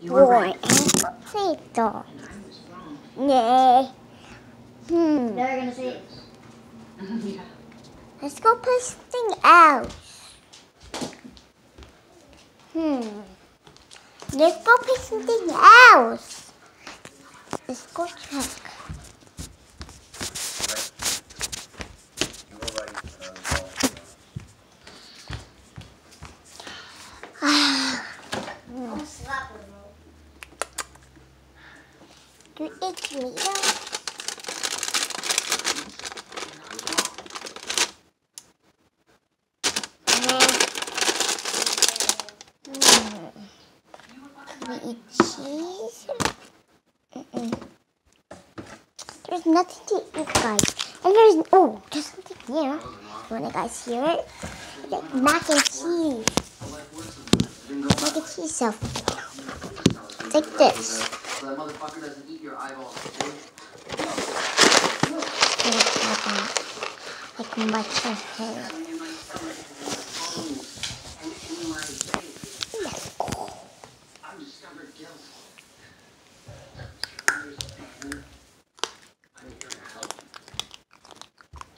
You were right. and potato. I was wrong. Yay. Hmm. Gonna say it. yeah. Let's go play something else. Hmm. Let's go play something else. Let's go check. It tomato. Mm. We eat cheese. There's nothing to eat, guys. And there's oh, there's something here. You wanna guys hear it? Like mac and cheese. Mac and cheese stuff. It's like this. So that motherfucker doesn't eat your eyeballs. Like hair.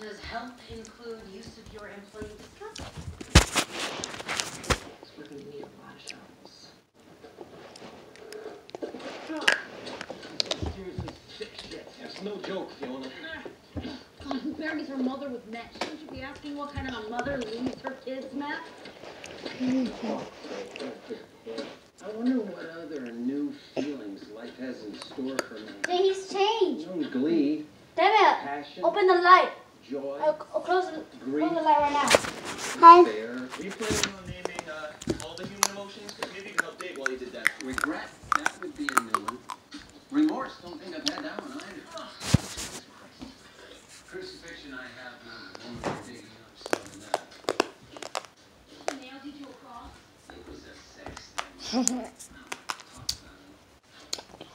Does help include use of your employee discount? We're gonna need a lot of shovels. Seriously sick shit. No joke, Fiona. God, who buries her mother with meth? Shouldn't you be asking what kind of a mother leaves her kids meth? I wonder what other new feelings life has in store for me. Say he's changed. No glee, Damn it. passion, Open the light. joy, Uh, c- close, the, grief, close the light right now. Hi. despair, Were you planning on naming uh, all the human emotions? Because maybe you can update while you did that. Regret, that would be a new one. Remorse, don't think I've had that one either. Crucifixion, I have now. One more digging up some of that. Nailed you to a cross. It was a sex thing.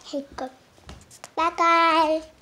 Hey, go. Bye, guys.